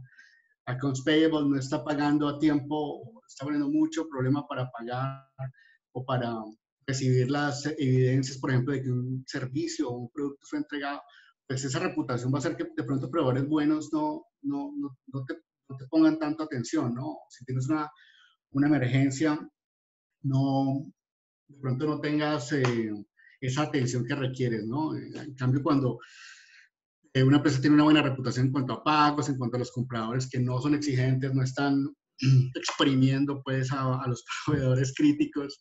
accounts payable no está pagando a tiempo, está poniendo mucho problema para pagar o para recibir las evidencias, por ejemplo, de que un servicio o un producto fue entregado, pues esa reputación va a hacer que de pronto proveedores buenos no, no, no, no te, te pongan tanto atención, ¿no? Si tienes una, una emergencia, no, de pronto no tengas eh, esa atención que requieres, ¿no? En cambio, cuando eh, una empresa tiene una buena reputación en cuanto a pagos, en cuanto a los compradores que no son exigentes, no están exprimiendo pues a, a los proveedores críticos,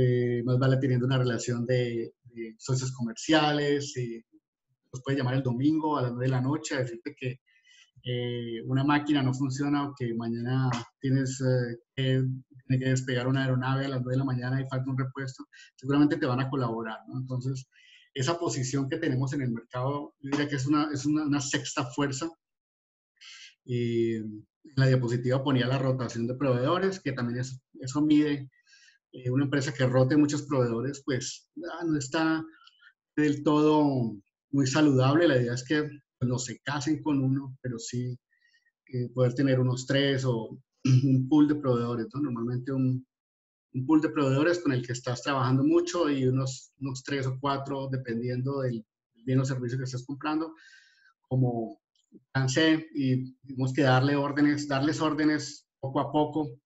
eh, más vale teniendo una relación de, socios comerciales, eh, los puede llamar el domingo a las 9 de la noche a decirte que eh, una máquina no funciona o que mañana tienes que, que, despegar una aeronave a las 9 de la mañana y falta un repuesto, seguramente te van a colaborar, ¿no? Entonces, esa posición que tenemos en el mercado, yo diría que es una, es una, una sexta fuerza. En la diapositiva ponía la rotación de proveedores, que también es, eso mide eh, una empresa que rote muchos proveedores, pues ah, no está del todo muy saludable. La idea es que no se casen con uno, pero sí eh, poder tener unos tres o un pool de proveedores, Normalmente un, un, pool de proveedores con el que estás trabajando mucho y unos, unos tres o cuatro, dependiendo del bien o servicio que estés comprando, como cansé y tenemos que darle órdenes, darles órdenes poco a poco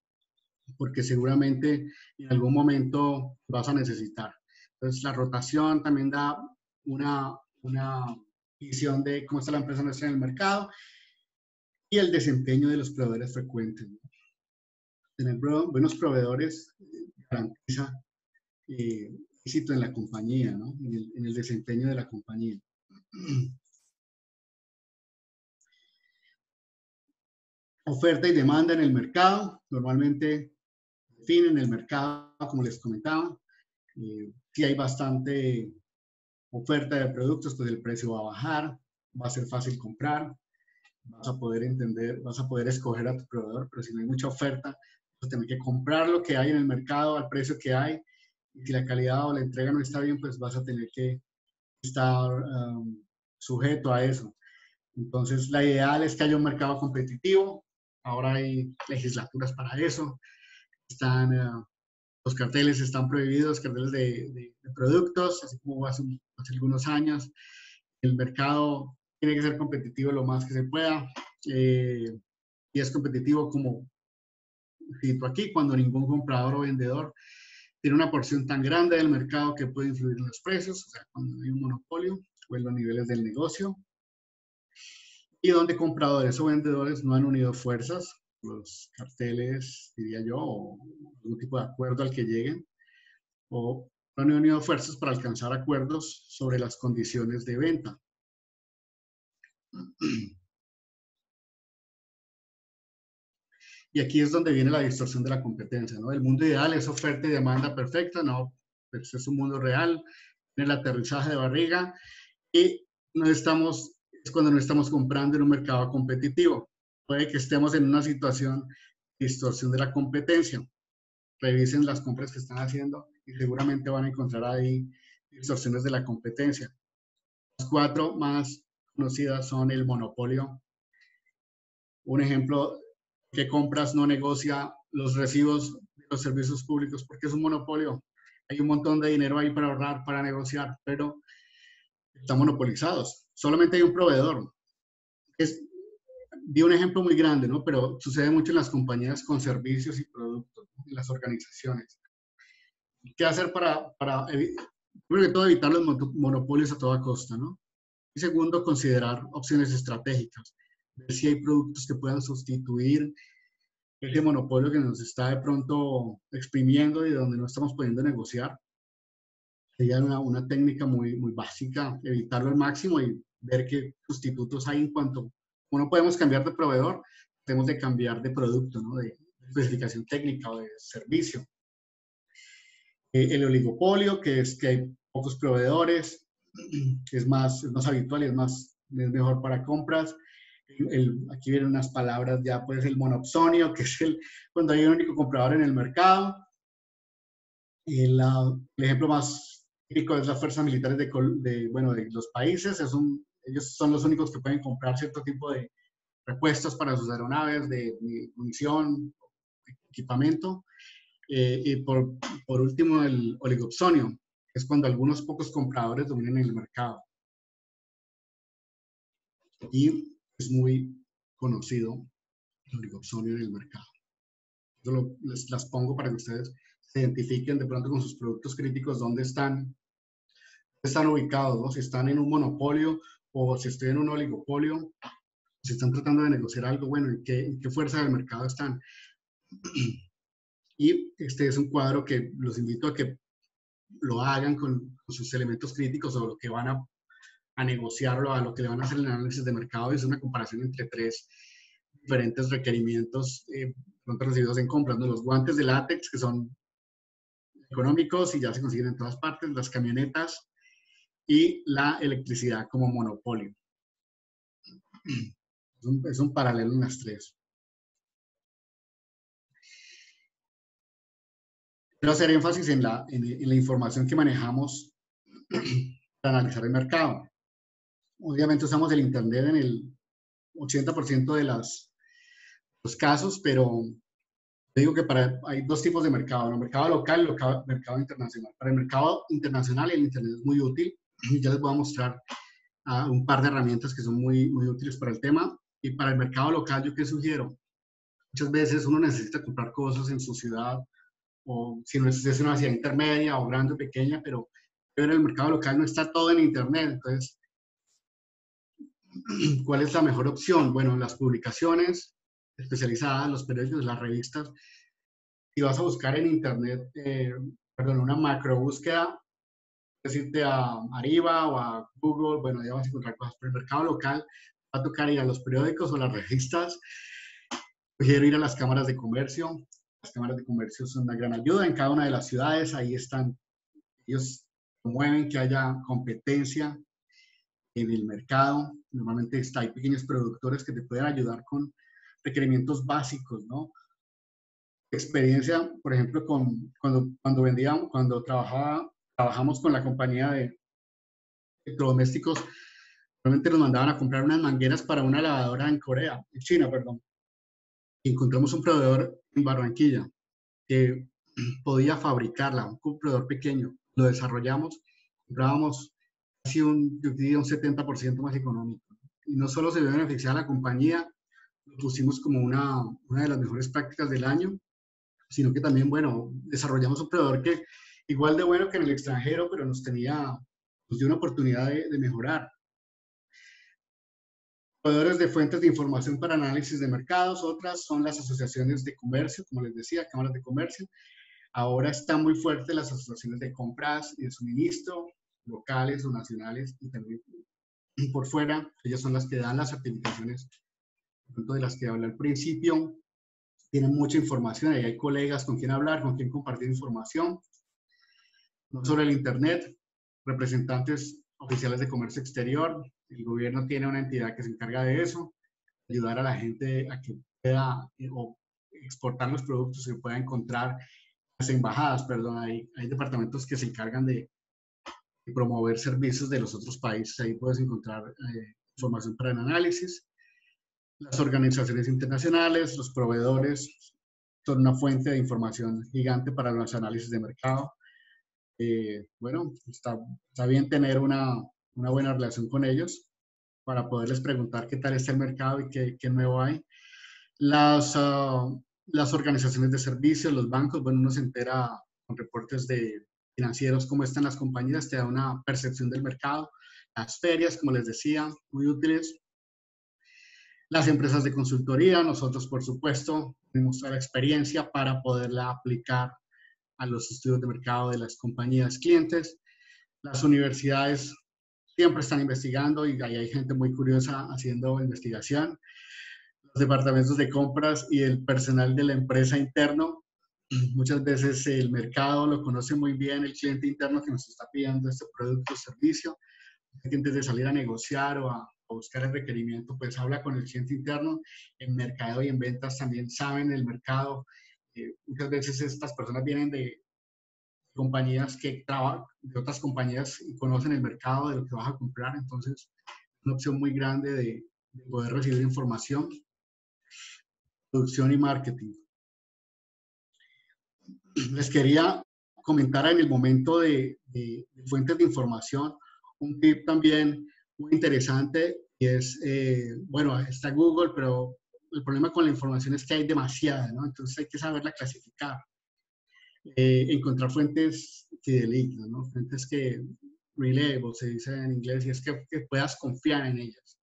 porque seguramente en algún momento vas a necesitar. Entonces, la rotación también da una, una visión de cómo está la empresa nuestra en el mercado y el desempeño de los proveedores frecuentes. Tener buenos proveedores eh, garantiza eh, éxito en la compañía, ¿no? en, el, en el desempeño de la compañía. Oferta y demanda en el mercado. Normalmente en el mercado, como les comentaba. Eh, si hay bastante oferta de productos, pues el precio va a bajar, va a ser fácil comprar, vas a poder entender, vas a poder escoger a tu proveedor, pero si no hay mucha oferta, pues tener que comprar lo que hay en el mercado al precio que hay. Y si la calidad o la entrega no está bien, pues vas a tener que estar um, sujeto a eso. Entonces, la ideal es que haya un mercado competitivo. Ahora hay legislaturas para eso están, eh, los carteles están prohibidos, carteles de, productos, así como hace, hace, algunos años. El mercado tiene que ser competitivo lo más que se pueda. Eh, y es competitivo como cito aquí, cuando ningún comprador o vendedor tiene una porción tan grande del mercado que puede influir en los precios, o sea, cuando hay un monopolio o en los niveles del negocio, y donde compradores o vendedores no han unido fuerzas los carteles, diría yo, o algún tipo de acuerdo al que lleguen, o han unido fuerzas para alcanzar acuerdos sobre las condiciones de venta. Y aquí es donde viene la distorsión de la competencia, ¿no? El mundo ideal es oferta y demanda perfecta, no, pues es un mundo real, en el aterrizaje de barriga y no estamos, es cuando no estamos comprando en un mercado competitivo. Puede que estemos en una situación de distorsión de la competencia. Revisen las compras que están haciendo y seguramente van a encontrar ahí distorsiones de la competencia. Las cuatro más conocidas son el monopolio. Un ejemplo que compras no negocia los recibos de los servicios públicos porque es un monopolio. Hay un montón de dinero ahí para ahorrar, para negociar, pero están monopolizados. Solamente hay un proveedor. Es, di un ejemplo muy grande, ¿no? Pero sucede mucho en las compañías con servicios y productos, en las organizaciones. ¿Qué hacer para, para primero que todo, evitar los monopolios a toda costa, ¿no? Y segundo, considerar opciones estratégicas ver si hay productos que puedan sustituir ese monopolio que nos está de pronto exprimiendo y donde no estamos pudiendo negociar. Sería una, una técnica muy, muy básica, evitarlo al máximo y ver qué sustitutos hay en cuanto, no podemos cambiar de proveedor, tenemos de cambiar de producto, ¿no? de especificación técnica o de servicio. Eh, el oligopolio, que es que hay pocos proveedores, es más, es más habitual y es, más, es mejor para compras aquí vienen unas palabras ya, pues el monopsonio, que es el, cuando hay un único comprador en el mercado. Y el ejemplo más típico es las fuerzas militares de, bueno, de los países. Es un, ellos son los únicos que pueden comprar cierto tipo de repuestos para sus aeronaves, de, munición, equipamiento. Eh, y por, por último, el oligopsonio, que es cuando algunos pocos compradores dominan el mercado. Y es muy conocido el oligopsonio en el mercado. Yo les las pongo para que ustedes se identifiquen de pronto con sus productos críticos, dónde están, están ubicados, si están en un monopolio o si están en un oligopolio, si están tratando de negociar algo, bueno, en qué, qué fuerza del mercado están. Y este es un cuadro que los invito a que lo hagan con, con sus elementos críticos o lo que van a a negociarlo, a lo que le van a hacer el análisis de mercado, es una comparación entre tres diferentes requerimientos eh, recibidos en compras, los guantes de látex, que son económicos y ya se consiguen en todas partes, las camionetas y la electricidad como monopolio. Es un, paralelo en las tres. Quiero hacer énfasis en la, en la información que manejamos para analizar el mercado obviamente usamos el Internet en el 80% de las, los casos, pero digo que para, hay dos tipos de mercado, el mercado local y el mercado internacional. Para el mercado internacional el Internet es muy útil. Ya les voy a mostrar uh, un par de herramientas que son muy, muy útiles para el tema. Y para el mercado local, ¿yo qué sugiero? Muchas veces uno necesita comprar cosas en su ciudad, o si no es, una ciudad intermedia o grande o pequeña, pero en el mercado local no está todo en Internet. Entonces, ¿Cuál es la mejor opción? Bueno, las publicaciones especializadas, los periódicos, las revistas. Si vas a buscar en Internet, eh, perdón, una macro búsqueda, decirte a Arriba o a Google, bueno, ya vas a encontrar cosas. Pero el mercado local va a tocar ir a los periódicos o las revistas. Quiero ir a las cámaras de comercio. Las cámaras de comercio son una gran ayuda en cada una de las ciudades. Ahí están, ellos promueven que haya competencia en el mercado. Normalmente está, hay pequeños productores que te pueden ayudar con requerimientos básicos, ¿no? Experiencia, por ejemplo, con, cuando, cuando vendíamos, cuando trabajaba, trabajamos con la compañía de electrodomésticos, realmente nos mandaban a comprar unas mangueras para una lavadora en Corea, en China, perdón. Y encontramos un proveedor en Barranquilla que podía fabricarla, un proveedor pequeño. Lo desarrollamos, comprábamos casi un, yo diría un 70% más económico. Y no solo se ve beneficiar a la compañía, lo pusimos como una, una de las mejores prácticas del año, sino que también, bueno, desarrollamos un proveedor que igual de bueno que en el extranjero, pero nos tenía, nos dio una oportunidad de, de mejorar. Proveedores de fuentes de información para análisis de mercados, otras son las asociaciones de comercio, como les decía, cámaras de comercio. Ahora están muy fuertes las asociaciones de compras y de suministro, locales o nacionales y también por fuera, ellas son las que dan las certificaciones, de las que hablé al principio, tienen mucha información, ahí hay colegas con quien hablar, con quien compartir información. No solo el Internet, representantes oficiales de comercio exterior, el gobierno tiene una entidad que se encarga de eso, ayudar a la gente a que pueda eh, exportar los productos que pueda encontrar las embajadas, perdón, hay, hay departamentos que se encargan de, promover servicios de los otros países, ahí puedes encontrar eh, información para el análisis. Las organizaciones internacionales, los proveedores, son una fuente de información gigante para los análisis de mercado. Eh, bueno, está, bien tener una, buena relación con ellos para poderles preguntar qué tal está el mercado y qué, nuevo hay. Las, ah, las organizaciones de servicios, los bancos, bueno, uno se entera con reportes de financieros cómo están las compañías, te da una percepción del mercado. Las ferias, como les decía, muy útiles. Las empresas de consultoría, nosotros, por supuesto, tenemos toda la experiencia para poderla aplicar a los estudios de mercado de las compañías clientes. Las universidades siempre están investigando y ahí hay gente muy curiosa haciendo investigación los departamentos de compras y el personal de la empresa interno. Muchas veces el mercado lo conoce muy bien, el cliente interno que nos está pidiendo este producto o servicio. Antes de salir a negociar o a, buscar el requerimiento, pues habla con el cliente interno. En mercado y en ventas también saben el mercado. Muchas veces estas personas vienen de compañías que trabajan, de otras compañías y conocen el mercado de lo que vas a comprar. Entonces, es una opción muy grande de, de poder recibir información producción y marketing. Les quería comentar en el momento de, fuentes de información un tip también muy interesante y es, eh, bueno, está Google, pero el problema con la información es que hay demasiada, ¿no? Entonces hay que saberla clasificar. Eh, encontrar fuentes fidedignas, ¿no? Fuentes que reliable, se dice en inglés, y es que, que puedas confiar en ellas.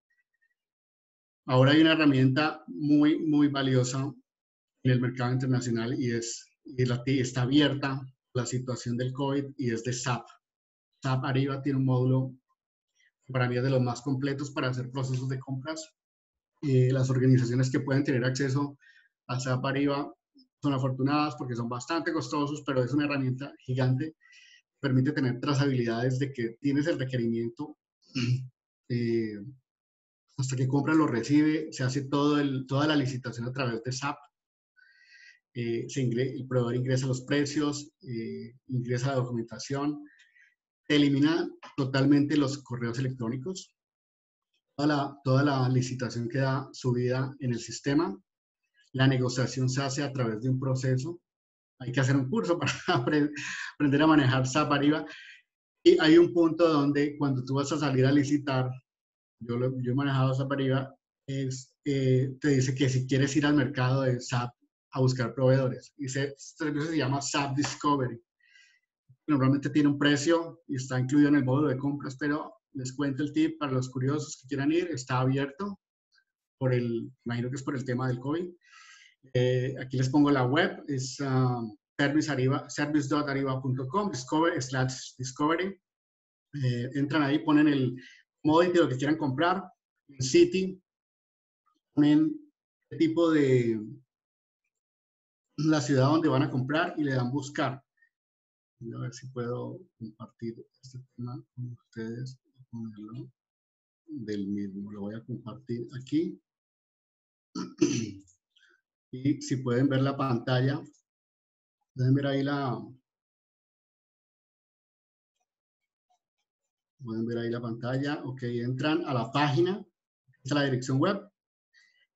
Ahora hay una herramienta muy, muy valiosa en el mercado internacional y es y está abierta la situación del COVID y es de SAP. SAP arriba tiene un módulo para mí es de los más completos para hacer procesos de compras. Eh, las organizaciones que pueden tener acceso a SAP arriba son afortunadas porque son bastante costosos, pero es una herramienta gigante. Permite tener trazabilidades de que tienes el requerimiento eh, hasta que compra lo recibe, se hace todo el, toda la licitación a través de SAP. Eh, el proveedor ingresa los precios, eh, ingresa la documentación, elimina totalmente los correos electrónicos. La, toda la licitación queda subida en el sistema. La negociación se hace a través de un proceso. Hay que hacer un curso para aprender a manejar SAP arriba. Y hay un punto donde cuando tú vas a salir a licitar, yo, he manejado SAP arriba, eh, te dice que si quieres ir al mercado de SAP a buscar proveedores, y ese servicio se llama SAP Discovery. Normalmente tiene un precio y está incluido en el módulo de compras, pero les cuento el tip para los curiosos que quieran ir, está abierto por el, imagino que es por el tema del COVID. Eh, aquí les pongo la web, es um, service.ariba.com, discover, slash discovery. Eh, entran ahí, ponen el, commodity, lo que quieran comprar, en City, ponen el tipo de la ciudad donde van a comprar y le dan buscar. A ver si puedo compartir este tema con ustedes. Del mismo, lo voy a compartir aquí. Y si pueden ver la pantalla, pueden ver ahí la, Pueden ver ahí la pantalla. Ok, entran a la página. Esta es la dirección web.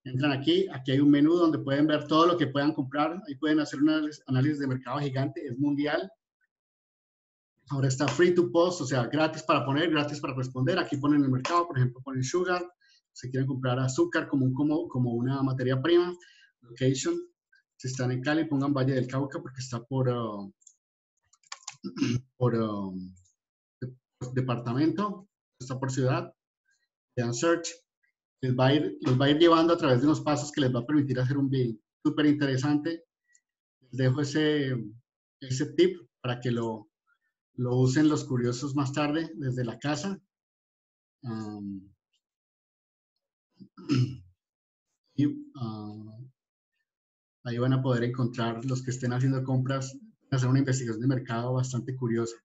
Entran aquí. Aquí hay un menú donde pueden ver todo lo que puedan comprar. Ahí pueden hacer un análisis de mercado gigante. Es mundial. Ahora está free to post, o sea, gratis para poner, gratis para responder. Aquí ponen el mercado, por ejemplo, ponen sugar. Si quieren comprar azúcar como, como, como una materia prima. Location. Si están en Cali, pongan Valle del Cauca porque está por, uh, por um, departamento, está por ciudad, dan search, les va, a ir, les va a ir llevando a través de unos pasos que les va a permitir hacer un bill. Súper interesante. Les dejo ese, ese tip para que lo, lo usen los curiosos más tarde desde la casa. y, ah, Ahí van a poder encontrar los que estén haciendo compras, hacer una investigación de mercado bastante curiosa.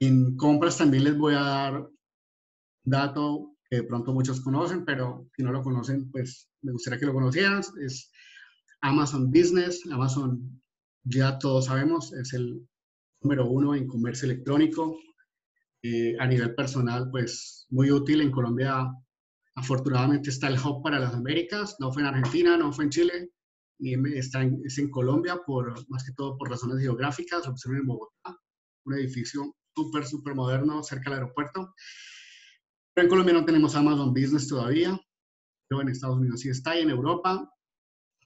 En compras también les voy a dar dato que de pronto muchos conocen, pero si no lo conocen, pues me gustaría que lo conocieran. Es Amazon Business. Amazon, ya todos sabemos, es el número uno en comercio electrónico. Eh, a nivel personal, pues muy útil. En Colombia, afortunadamente, está el hub para las Américas. No fue en Argentina, no fue en Chile, ni está en, es en Colombia, por, más que todo por razones geográficas. Lo en Bogotá, un edificio súper, súper moderno cerca del aeropuerto. Pero en Colombia no tenemos Amazon Business todavía, pero en Estados Unidos sí está y en Europa,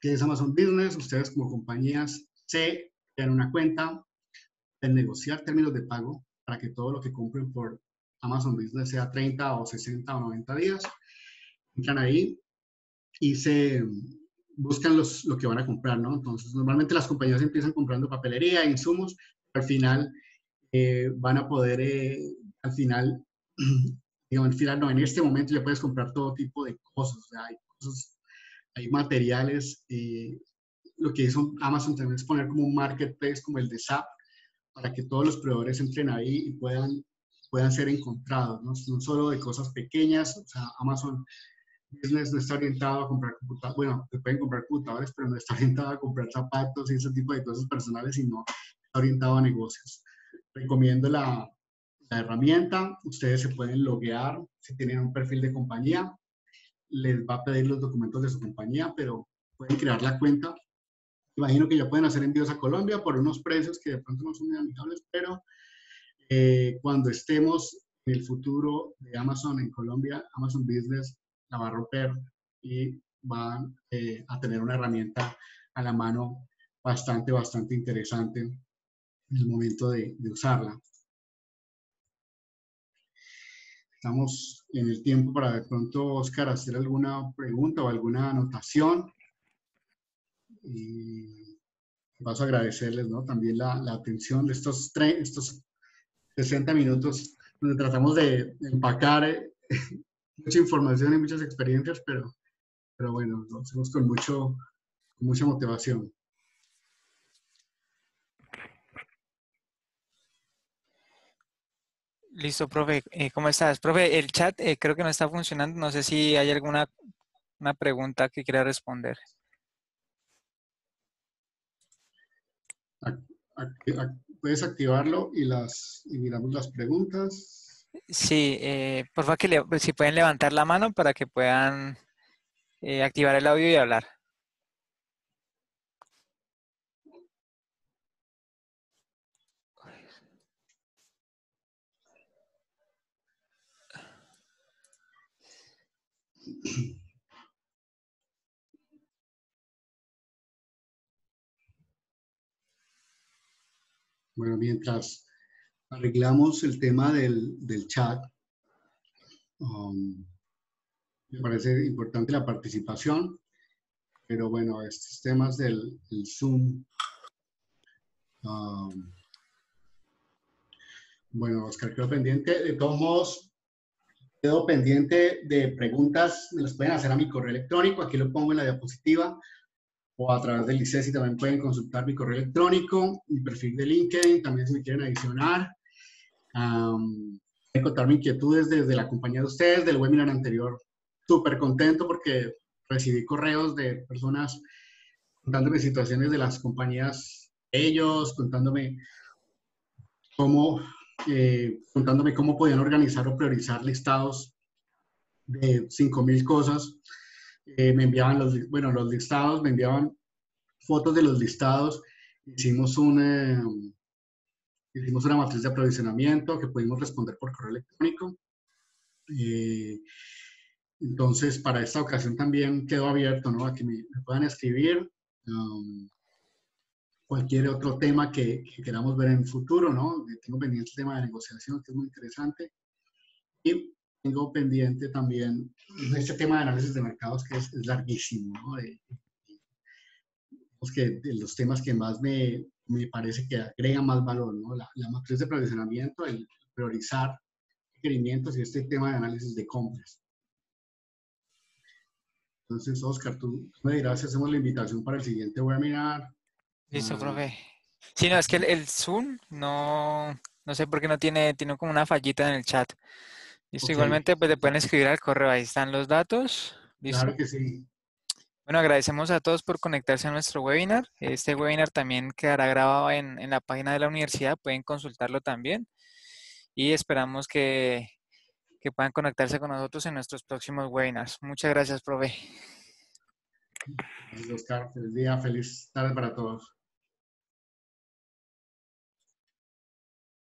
que es Amazon Business, ustedes como compañías se crean una cuenta, en negociar términos de pago para que todo lo que compren por Amazon Business sea 30 o 60 o 90 días. Entran ahí y se buscan los, lo que van a comprar, ¿no? Entonces, normalmente las compañías empiezan comprando papelería, insumos, al final eh, van a poder, eh, al final, digamos, al final, no, en este momento ya puedes comprar todo tipo de cosas, o sea, hay cosas, hay materiales, eh, lo que hizo Amazon también es poner como un marketplace como el de SAP, para que todos los proveedores entren ahí y puedan, puedan ser encontrados, ¿no? no solo de cosas pequeñas, o sea, Amazon Business no está orientado a comprar computadores, bueno, te pueden comprar computadores, pero no está orientado a comprar zapatos y ese tipo de cosas personales, sino está orientado a negocios. Recomiendo la, la herramienta, ustedes se pueden loguear si tienen un perfil de compañía, les va a pedir los documentos de su compañía, pero pueden crear la cuenta Imagino que ya pueden hacer envíos a Colombia por unos precios que de pronto no son muy amigables, pero eh, cuando estemos en el futuro de Amazon en Colombia, Amazon Business la va a romper y van eh, a tener una herramienta a la mano bastante, bastante interesante en el momento de, de usarla. Estamos en el tiempo para de pronto, Oscar, hacer alguna pregunta o alguna anotación y paso a agradecerles ¿no? también la, atención de estos, estos 60 minutos donde tratamos de, empacar eh, mucha información y muchas experiencias, pero, pero bueno, lo hacemos con, mucho, con mucha motivación. Listo, profe. Eh, ¿Cómo estás? Profe, el chat eh, creo que no está funcionando. No sé si hay alguna una pregunta que quiera responder. Puedes activarlo y, las, y miramos las preguntas. Sí, eh, por favor, que si pueden levantar la mano para que puedan eh, activar el audio y hablar. Bueno, mientras arreglamos el tema del, del chat, um, me parece importante la participación, pero bueno, estos temas del, Zoom, um, bueno, Oscar, quedo pendiente. De todos modos, quedo pendiente de preguntas, me las pueden hacer a mi correo electrónico, aquí lo pongo en la diapositiva o a través del ICESI también pueden consultar mi correo electrónico, mi perfil de LinkedIn, también si me quieren adicionar. Um, contar mis inquietudes desde la compañía de ustedes, del webinar anterior. Súper contento porque recibí correos de personas contándome situaciones de las compañías, ellos, contándome cómo, eh, contándome cómo podían organizar o priorizar listados de 5.000 cosas eh, me enviaban los, bueno, los listados, me enviaban fotos de los listados, hicimos una, hicimos una matriz de aprovisionamiento que pudimos responder por correo electrónico. Eh, entonces, para esta ocasión también quedó abierto, ¿no? A que me, puedan escribir um, cualquier otro tema que, queramos ver en el futuro, ¿no? Tengo pendiente el tema de negociación, que es muy interesante. Y tengo pendiente también este tema de análisis de mercados que es, larguísimo, ¿no? que de los temas que más me, me, parece que agregan más valor, ¿no? La, la matriz de provisionamiento, el priorizar requerimientos y este tema de análisis de compras. Entonces, Oscar, tú me dirás si hacemos la invitación para el siguiente webinar. Listo, Ah, profe. Sí, no, es que el, el Zoom no, no sé por qué no tiene, tiene como una fallita en el chat. Listo, igualmente pues le pueden escribir al correo, ahí están los datos. Listo. Claro que sí. Bueno, agradecemos a todos por conectarse a nuestro webinar. Este webinar también quedará grabado en, en la página de la universidad, pueden consultarlo también. Y esperamos que, que puedan conectarse con nosotros en nuestros próximos webinars. Muchas gracias, profe. Gracias, Oscar. Feliz día, feliz tarde para todos.